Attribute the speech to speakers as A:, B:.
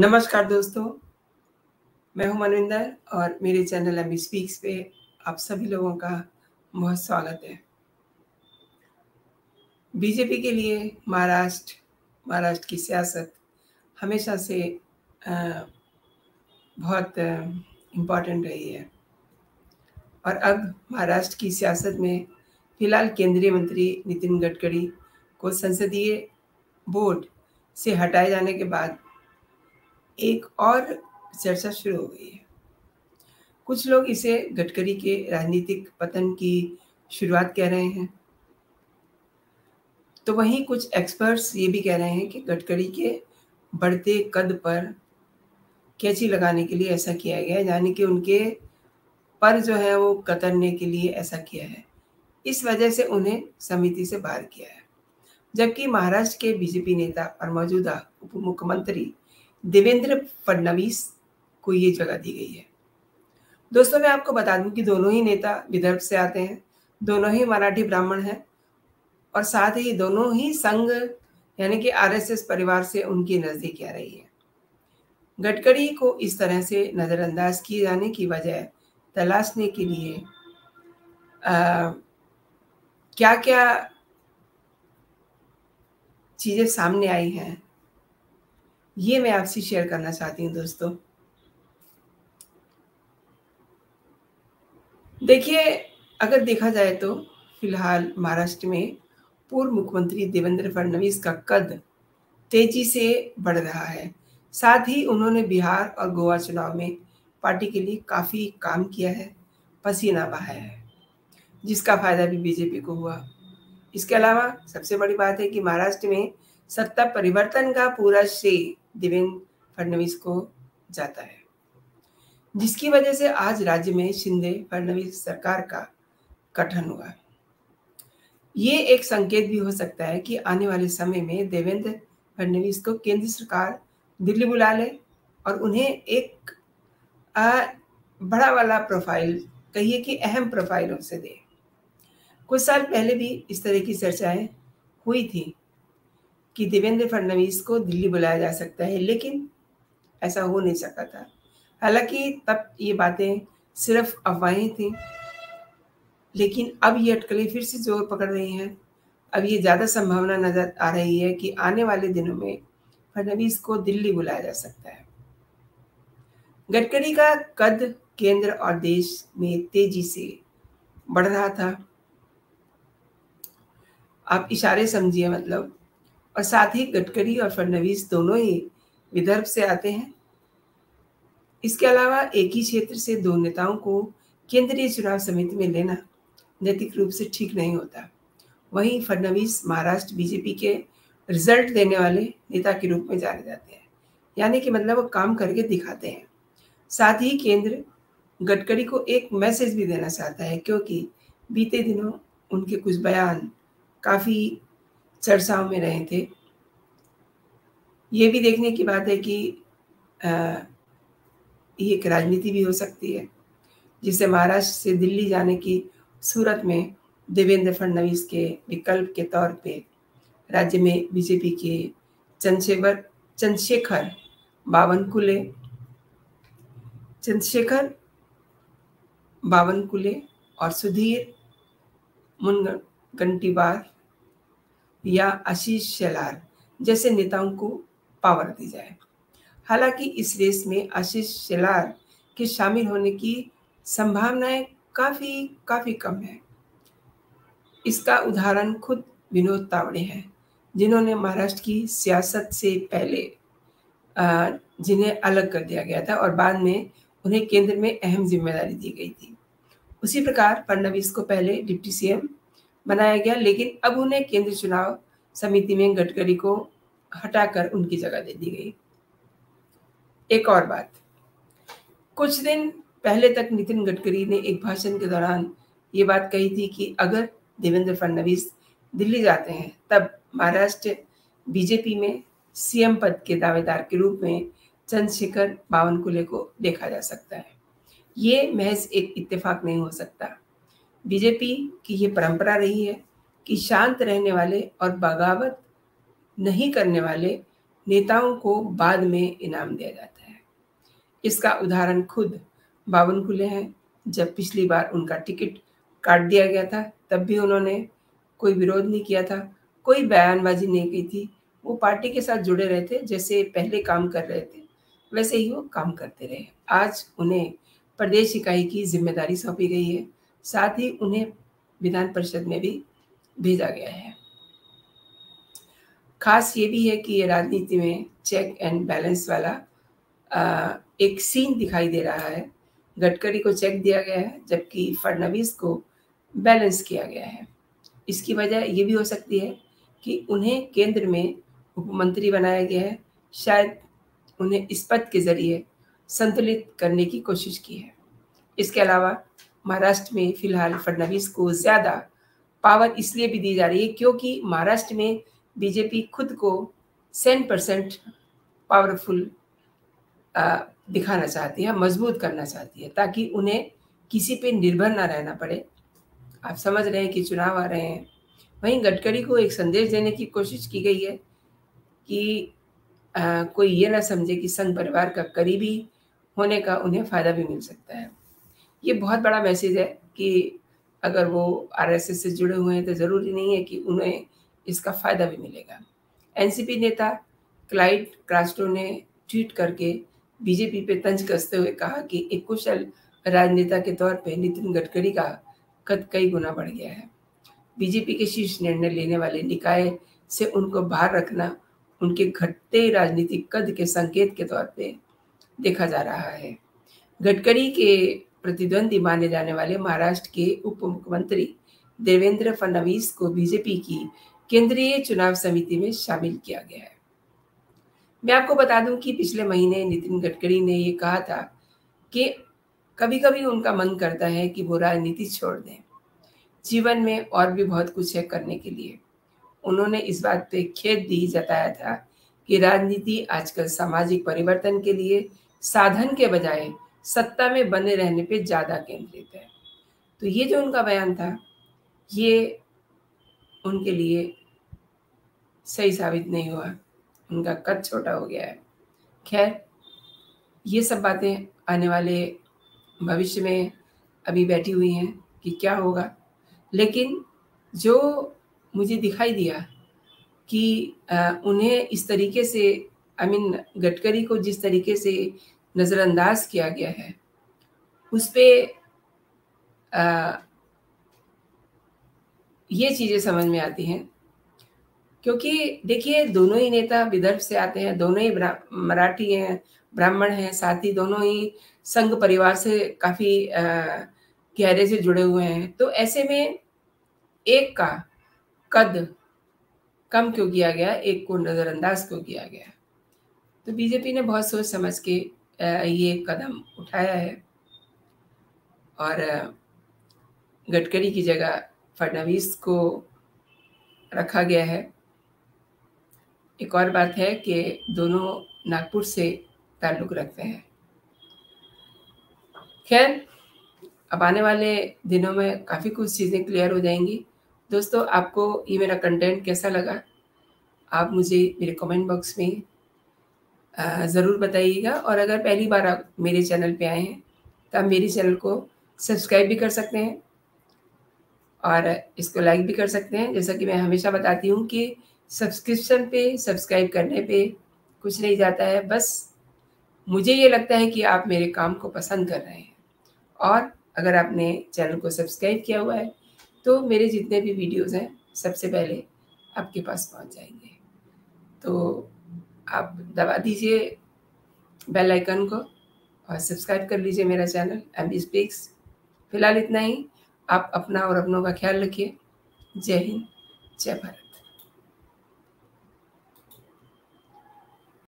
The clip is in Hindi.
A: नमस्कार दोस्तों, मैं हूँ मनविंदर और मेरे चैनल एमबी स्पीक्स पे आप सभी लोगों का बहुत स्वागत है। बीजेपी के लिए महाराष्ट्र महाराष्ट्र की सियासत हमेशा से बहुत इम्पोर्टेंट रही है। और अब महाराष्ट्र की सियासत में फ़िलहाल केंद्रीय मंत्री नितिन गडकरी को संसदीय बोर्ड से हटाए जाने के बाद एक और चर्चा शुरू हो गई है। कुछ लोग इसे गडकरी के राजनीतिक पतन की शुरुआत कह रहे हैं। तो वहीं कुछ एक्सपर्ट्स ये भी कह रहे हैं कि गडकरी के बढ़ते कद पर कैची लगाने के लिए ऐसा किया गया यानी कि उनके पर जो है वो कतरने के लिए ऐसा किया है। इस वजह से उन्हें समिति से बाहर किया है। जबकि महाराष्ट्र के बीजेपी नेता और मौजूदा उप मुख्यमंत्री देवेंद्र फडणवीस को ये जगह दी गई है। दोस्तों मैं आपको बता दूँ कि दोनों ही नेता विदर्भ से आते हैं दोनों ही मराठी ब्राह्मण हैं और साथ ही दोनों ही संघ यानी कि आरएसएस परिवार से उनकी नज़दीकी आ रही है। गडकरी को इस तरह से नज़रअंदाज किए जाने की वजह तलाशने के लिए आ, क्या क्या चीज़ें सामने आई हैं ये मैं आपसे शेयर करना चाहती हूँ दोस्तों। देखिए, अगर देखा जाए तो फ़िलहाल महाराष्ट्र में पूर्व मुख्यमंत्री देवेंद्र फडणवीस का कद तेज़ी से बढ़ रहा है। साथ ही उन्होंने बिहार और गोवा चुनाव में पार्टी के लिए काफ़ी काम किया है, पसीना बहाया है, जिसका फ़ायदा भी बीजेपी को हुआ। इसके अलावा सबसे बड़ी बात है कि महाराष्ट्र में सत्ता परिवर्तन का पूरा श्रेय देवेंद्र फडणवीस को जाता है। जिसकी वजह से आज राज्य में शिंदे फडणवीस सरकार का गठन हुआ। ये एक संकेत भी हो सकता है कि आने वाले समय में देवेंद्र फडणवीस को केंद्र सरकार दिल्ली बुला ले और उन्हें एक आ, बड़ा वाला प्रोफ़ाइल कहिए कि अहम प्रोफ़ाइल उनसे दे। कुछ साल पहले भी इस तरह की चर्चाएँ हुई थी कि देवेंद्र फडणवीस को दिल्ली बुलाया जा सकता है, लेकिन ऐसा हो नहीं सका था। हालाँकि तब ये बातें सिर्फ़ अफवाहें थी, लेकिन अब ये अटकलें फिर से ज़ोर पकड़ रही हैं। अब ये ज़्यादा संभावना नज़र आ रही है कि आने वाले दिनों में फडणवीस को दिल्ली बुलाया जा सकता है। गडकरी का कद केंद्र और देश में तेज़ी से बढ़ रहा था। आप इशारे समझिए मतलब और साथ ही गडकरी और फडणवीस दोनों ही विदर्भ से आते हैं। इसके अलावा एक ही क्षेत्र से दो नेताओं को केंद्रीय चुनाव समिति में लेना नैतिक रूप से ठीक नहीं होता। वहीं फडणवीस महाराष्ट्र बीजेपी के रिज़ल्ट देने वाले नेता के रूप में जाने जाते हैं, यानी कि मतलब वो काम करके दिखाते हैं। साथ ही केंद्र गडकरी को एक मैसेज भी देना चाहता है, क्योंकि बीते दिनों उनके कुछ बयान काफ़ी चर्चाओं में रहे थे। ये भी देखने की बात है कि ये एक राजनीति भी हो सकती है, जिसे महाराष्ट्र से दिल्ली जाने की सूरत में देवेंद्र फडणवीस के विकल्प के तौर पे राज्य में बीजेपी के चंद्रशेखर चंद्रशेखर बावनकुले चंद्रशेखर बावनकुले और सुधीर मुनगंटीवार या आशीष शेलार जैसे नेताओं को पावर दी जाए। हालाँकि इस रेस में आशीष शेलार के शामिल होने की संभावनाएँ काफ़ी काफ़ी कम है। इसका उदाहरण खुद विनोद तावड़े हैं, जिन्होंने महाराष्ट्र की सियासत से पहले जिन्हें अलग कर दिया गया था और बाद में उन्हें केंद्र में अहम ज़िम्मेदारी दी गई थी। उसी प्रकार फडणवीस को पहले डिप्टी सीएम बनाया गया, लेकिन अब उन्हें केंद्रीय चुनाव समिति में गडकरी को हटाकर उनकी जगह दे दी गई। एक और बात, कुछ दिन पहले तक नितिन गडकरी ने एक भाषण के दौरान ये बात कही थी कि अगर देवेंद्र फडणवीस दिल्ली जाते हैं, तब महाराष्ट्र बीजेपी में सीएम पद के दावेदार के रूप में चंद्रशेखर बावनकुले को देखा जा सकता है। ये महज एक इत्तेफाक नहीं हो सकता। बीजेपी की ये परंपरा रही है कि शांत रहने वाले और बगावत नहीं करने वाले नेताओं को बाद में इनाम दिया जाता है। इसका उदाहरण खुद बावन खुले हैं। जब पिछली बार उनका टिकट काट दिया गया था, तब भी उन्होंने कोई विरोध नहीं किया था, कोई बयानबाजी नहीं की थी। वो पार्टी के साथ जुड़े रहे थे, जैसे पहले काम कर रहे थे, वैसे ही वो काम करते रहे। आज उन्हें प्रदेश इकाई की ज़िम्मेदारी सौंपी गई है। साथ ही उन्हें विधान परिषद में भी भेजा गया है। खास ये भी है कि ये राजनीति में चेक एंड बैलेंस वाला आ, एक सीन दिखाई दे रहा है। गडकरी को चेक दिया गया है जबकि फडनवीस को बैलेंस किया गया है। इसकी वजह ये भी हो सकती है कि उन्हें केंद्र में उपमंत्री बनाया गया है। शायद उन्हें इस पद के ज़रिए संतुलित करने की कोशिश की है। इसके अलावा महाराष्ट्र में फ़िलहाल फडनवीस को ज़्यादा पावर इसलिए भी दी जा रही है क्योंकि महाराष्ट्र में बीजेपी खुद को सेवन परसेंट पावरफुल दिखाना चाहती है मज़बूत करना चाहती है ताकि उन्हें किसी पे निर्भर ना रहना पड़े। आप समझ रहे हैं कि चुनाव आ रहे हैं। वहीं गडकरी को एक संदेश देने की कोशिश की गई है कि आ, कोई ये ना समझे कि संघ परिवार का करीबी होने का उन्हें फ़ायदा भी मिल सकता है। ये बहुत बड़ा मैसेज है कि अगर वो आरएसएस से जुड़े हुए हैं तो ज़रूरी नहीं है कि उन्हें इसका फ़ायदा भी मिलेगा। एनसीपी नेता क्लाइड क्रास्टो ने ट्वीट करके बीजेपी पे तंज कसते हुए कहा कि एक कुशल राजनेता के तौर पर नितिन गडकरी का कद कई गुना बढ़ गया है। बीजेपी के शीर्ष निर्णय लेने वाले निकाय से उनको बाहर रखना उनके घटते राजनीतिक कद के संकेत के तौर पे देखा जा रहा है। गडकरी के प्रतिद्वंदी माने जाने वाले महाराष्ट्र के उप मुख्यमंत्री देवेंद्र फडणवीस को बीजेपी की केंद्रीय चुनाव समिति में शामिल किया गया है। मैं आपको बता दूँ कि पिछले महीने नितिन गडकरी ने ये कहा था कि कभी कभी उनका मन करता है कि वो राजनीति छोड़ दें। जीवन में और भी बहुत कुछ है करने के लिए। उन्होंने इस बात पे खेद भी जताया था कि राजनीति आजकल सामाजिक परिवर्तन के लिए साधन के बजाय सत्ता में बने रहने पे ज़्यादा केंद्रित है। तो ये जो उनका बयान था, ये उनके लिए सही साबित नहीं हुआ। उनका कद छोटा हो गया है। खैर, ये सब बातें आने वाले भविष्य में अभी बैठी हुई हैं कि क्या होगा। लेकिन जो मुझे दिखाई दिया कि उन्हें इस तरीके से आई मीन गडकरी को जिस तरीके से नज़रअंदाज किया गया है। उस पर ये चीज़ें समझ में आती हैं, क्योंकि देखिए, दोनों ही नेता विदर्भ से आते हैं, दोनों ही मराठी हैं, ब्राह्मण हैं, साथ ही दोनों ही संघ परिवार से काफ़ी गहरे से जुड़े हुए हैं। तो ऐसे में एक का कद कम क्यों किया गया? एक को नज़रअंदाज क्यों किया गया? तो बीजेपी ने बहुत सोच समझ के ये कदम उठाया है। और गडकरी की जगह फडनवीस को रखा गया है। एक और बात है कि दोनों नागपुर से ताल्लुक़ रखते हैं। खैर, अब आने वाले दिनों में काफ़ी कुछ चीज़ें क्लियर हो जाएँगी। दोस्तों, आपको ये मेरा कंटेंट कैसा लगा? आप मुझे मेरे कमेंट बॉक्स में ज़रूर बताइएगा। और अगर पहली बार आप मेरे चैनल पे आए हैं तो आप मेरे चैनल को सब्सक्राइब भी कर सकते हैं और इसको लाइक भी कर सकते हैं। जैसा कि मैं हमेशा बताती हूँ कि सब्सक्रिप्शन पे, सब्सक्राइब करने पे कुछ नहीं जाता है। बस मुझे ये लगता है कि आप मेरे काम को पसंद कर रहे हैं। और अगर आपने चैनल को सब्सक्राइब किया हुआ है तो मेरे जितने भी वीडियोज़ हैं, सबसे पहले आपके पास पहुँच जाएँगे। तो आप दबा दीजिए बेल आइकन को और सब्सक्राइब कर लीजिए मेरा चैनल एम बी स्पीक्स फ़िलहाल इतना ही, आप अपना और अपनों का ख्याल रखिए। जय हिंद, जय भारत।